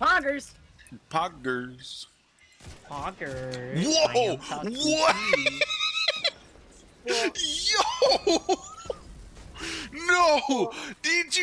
Poggers. Poggers. Poggers. Whoa! What? Yo! No! Did you